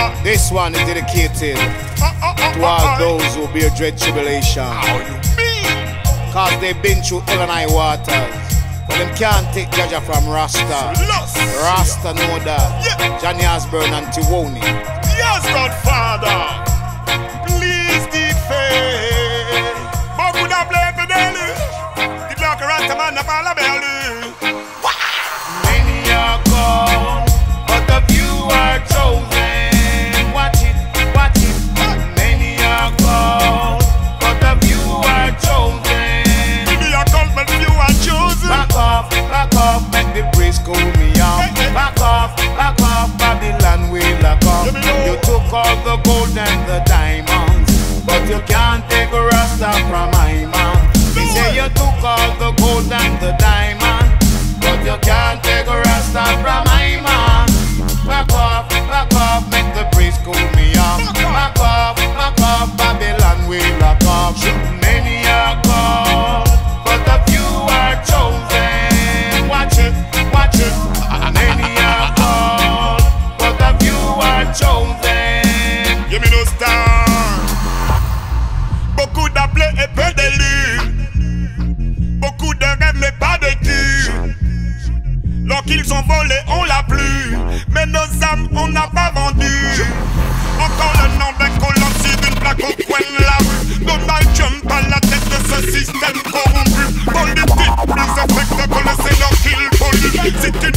Uh-huh. This one is dedicated uh, uh, uh, to all those who bear dread tribulation. Cause they've been through hell and high waters. But them can't take Jaja from Rasta. Rasta know that. Johnny Osborne and Tiwoni. Yes, Godfather. Please defend. But would I blame the daily? The locker at the man of Alabama. Many are gone. Many are called, but the few are chosen. Watch it, watch it. Many are called, but the few are chosen. Yemino Starr. Beaucoup d'appelés et peu d'élus. Beaucoup de rêves, mais pas de cul. Lorsqu'ils sont volés, on l'a plu. Mais nos âmes, on n'a pas vendu. Encore le nom d'un colomb sur une plaque, on coûte la rue. system corrompu Politique, les spectacles, c'est kill politique Si tu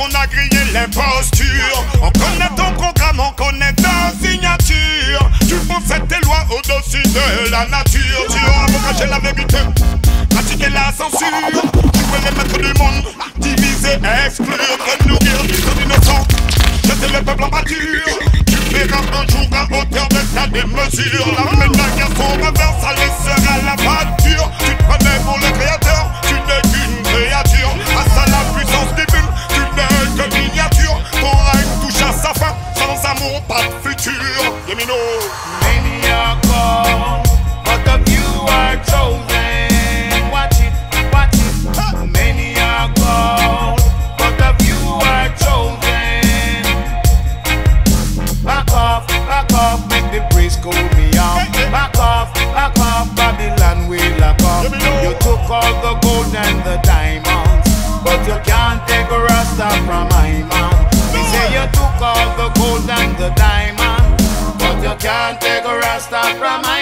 On a grillé l'imposture. On connaît ton programme, on connaît ta signature. Tu possèdes tes lois au-dessus de la nature. Tu as auras cacher la vérité, pratiquer la censure. Tu veux les maîtres du monde, diviser, exclure, te nourrir des innocents. sais le peuple en pâture. Tu verras un jour à hauteur de ta démesure. pop friture, yeah me know. Maniac. Uh, Can't take a rasta from